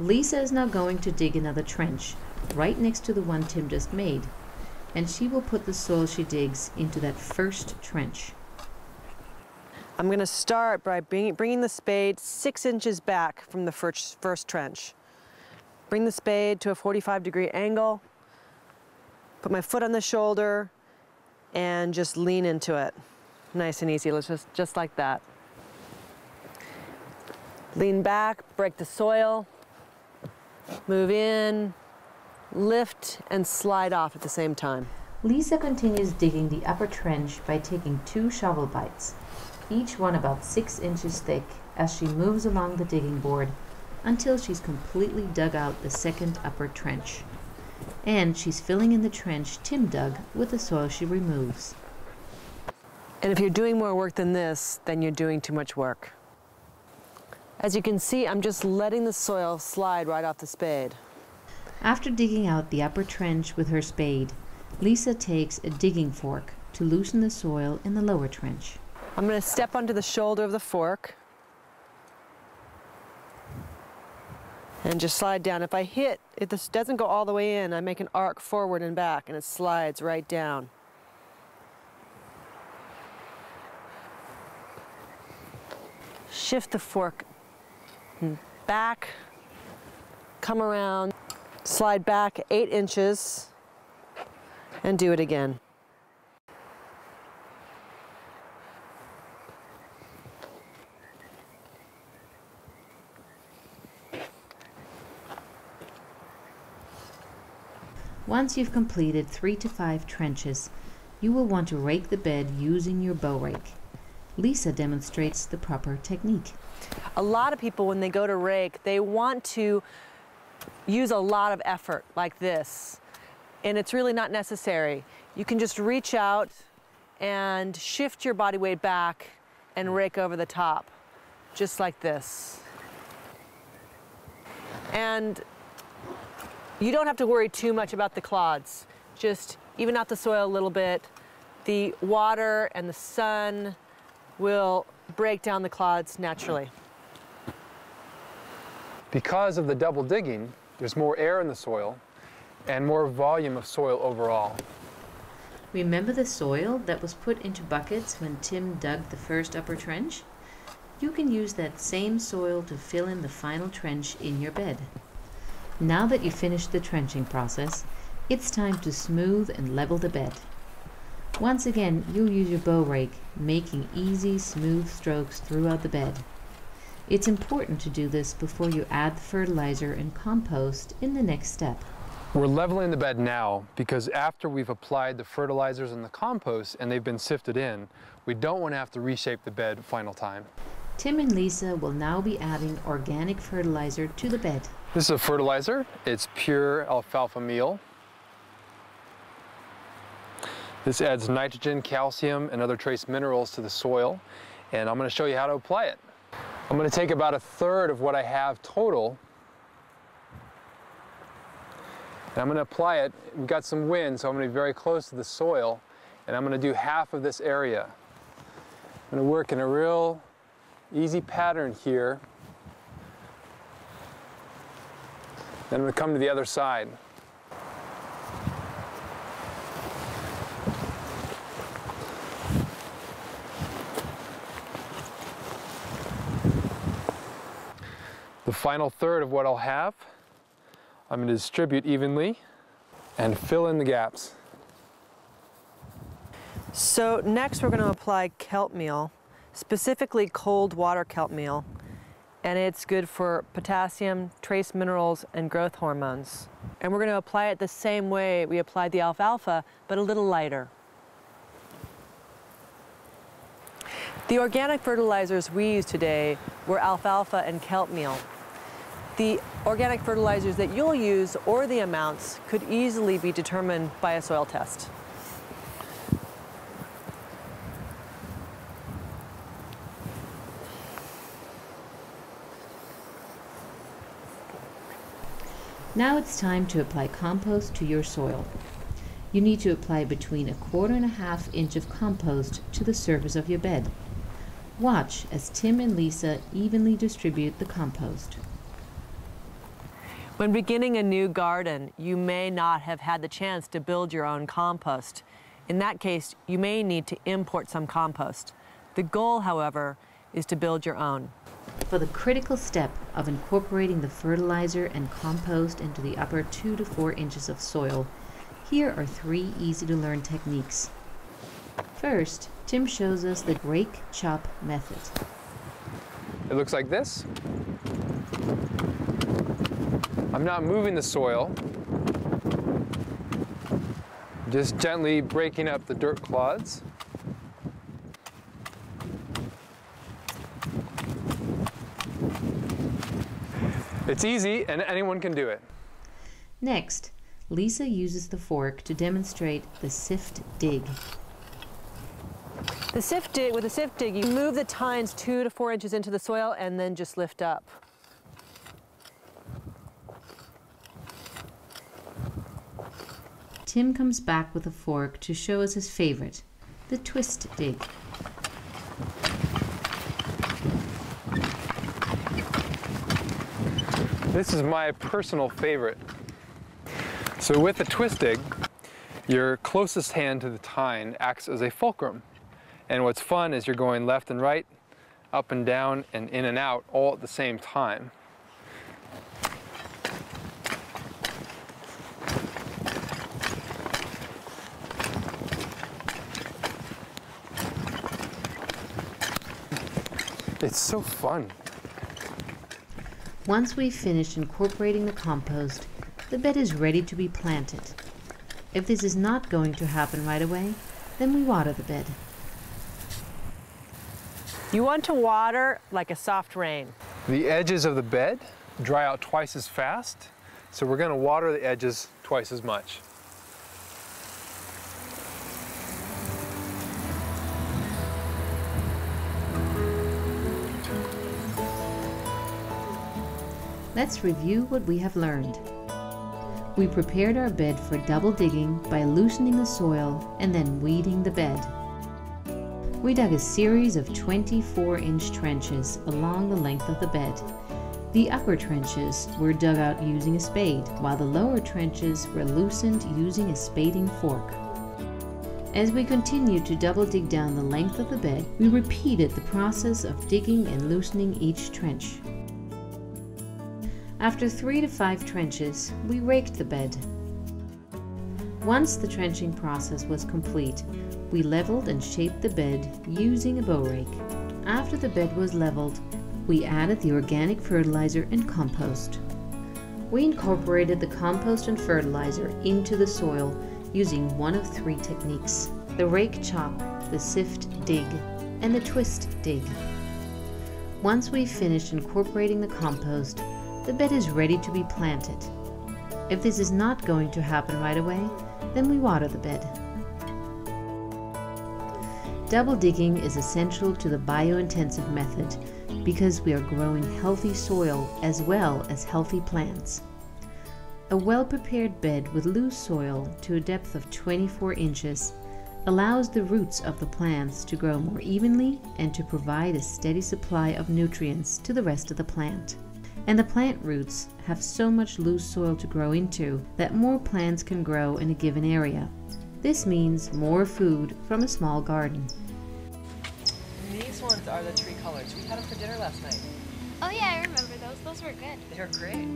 Lisa is now going to dig another trench right next to the one Tim just made, and she will put the soil she digs into that first trench. I'm going to start by bring, bringing the spade six inches back from the first, first trench. Bring the spade to a 45 degree angle, put my foot on the shoulder, and just lean into it. Nice and easy, let's just, just like that. Lean back, break the soil, move in, lift, and slide off at the same time. Lisa continues digging the upper trench by taking two shovel bites, each one about six inches thick, as she moves along the digging board until she's completely dug out the second upper trench. And she's filling in the trench Tim dug with the soil she removes. And if you're doing more work than this, then you're doing too much work. As you can see, I'm just letting the soil slide right off the spade. After digging out the upper trench with her spade, Lisa takes a digging fork to loosen the soil in the lower trench. I'm going to step onto the shoulder of the fork and just slide down. If I hit, if this doesn't go all the way in, I make an arc forward and back and it slides right down. Shift the fork back, come around, slide back eight inches, and do it again. Once you've completed three to five trenches, you will want to rake the bed using your bow rake. Lisa demonstrates the proper technique. A lot of people, when they go to rake, they want to use a lot of effort like this, and it's really not necessary. You can just reach out and shift your body weight back and rake over the top, just like this. And you don't have to worry too much about the clods. Just even out the soil a little bit. The water and the sun will break down the clods naturally. Because of the double digging, there's more air in the soil and more volume of soil overall. Remember the soil that was put into buckets when Tim dug the first upper trench? You can use that same soil to fill in the final trench in your bed. Now that you've finished the trenching process, it's time to smooth and level the bed. Once again, you'll use your bow rake, making easy, smooth strokes throughout the bed. It's important to do this before you add the fertilizer and compost in the next step. We're leveling the bed now because after we've applied the fertilizers and the compost and they've been sifted in, we don't want to have to reshape the bed final time. Tim and Lisa will now be adding organic fertilizer to the bed. This is a fertilizer. It's pure alfalfa meal. This adds nitrogen, calcium, and other trace minerals to the soil, and I'm going to show you how to apply it. I'm going to take about a third of what I have total, and I'm going to apply it. We've got some wind, so I'm going to be very close to the soil, and I'm going to do half of this area. I'm going to work in a real easy pattern here. Then I'm going to come to the other side. The final third of what I'll have, I'm going to distribute evenly and fill in the gaps. So next we're going to apply kelp meal, specifically cold water kelp meal, and it's good for potassium, trace minerals, and growth hormones. And we're going to apply it the same way we applied the alfalfa, but a little lighter. The organic fertilizers we use today were alfalfa and kelp meal. The organic fertilizers that you'll use or the amounts could easily be determined by a soil test. Now it's time to apply compost to your soil. You need to apply between a quarter and a half inch of compost to the surface of your bed. Watch as Tim and Lisa evenly distribute the compost. When beginning a new garden, you may not have had the chance to build your own compost. In that case, you may need to import some compost. The goal, however, is to build your own. For the critical step of incorporating the fertilizer and compost into the upper two to four inches of soil, here are three easy to learn techniques. First, Tim shows us the rake chop method. It looks like this. I'm not moving the soil, just gently breaking up the dirt clods. It's easy and anyone can do it. Next, Lisa uses the fork to demonstrate the sift dig. The sift dig, with the sift dig, you move the tines two to four inches into the soil and then just lift up. Tim comes back with a fork to show us his favorite, the twist dig. This is my personal favorite. So with the twist dig, your closest hand to the tine acts as a fulcrum. And what's fun is you're going left and right, up and down, and in and out all at the same time. It's so fun. Once we've finished incorporating the compost, the bed is ready to be planted. If this is not going to happen right away, then we water the bed. You want to water like a soft rain. The edges of the bed dry out twice as fast, so we're going to water the edges twice as much. Let's review what we have learned. We prepared our bed for double digging by loosening the soil and then weeding the bed. We dug a series of 24 inch trenches along the length of the bed. The upper trenches were dug out using a spade, while the lower trenches were loosened using a spading fork. As we continued to double dig down the length of the bed, we repeated the process of digging and loosening each trench. After three to five trenches, we raked the bed. Once the trenching process was complete, we leveled and shaped the bed using a bow rake. After the bed was leveled, we added the organic fertilizer and compost. We incorporated the compost and fertilizer into the soil using one of three techniques the rake chop, the sift dig, and the twist dig. Once we've finished incorporating the compost, the bed is ready to be planted. If this is not going to happen right away, then we water the bed. Double digging is essential to the biointensive method because we are growing healthy soil as well as healthy plants. A well prepared bed with loose soil to a depth of 24 inches allows the roots of the plants to grow more evenly and to provide a steady supply of nutrients to the rest of the plant and the plant roots have so much loose soil to grow into that more plants can grow in a given area. This means more food from a small garden. These ones are the tree collards. We had them for dinner last night. Oh yeah, I remember those. Those were good. They're great.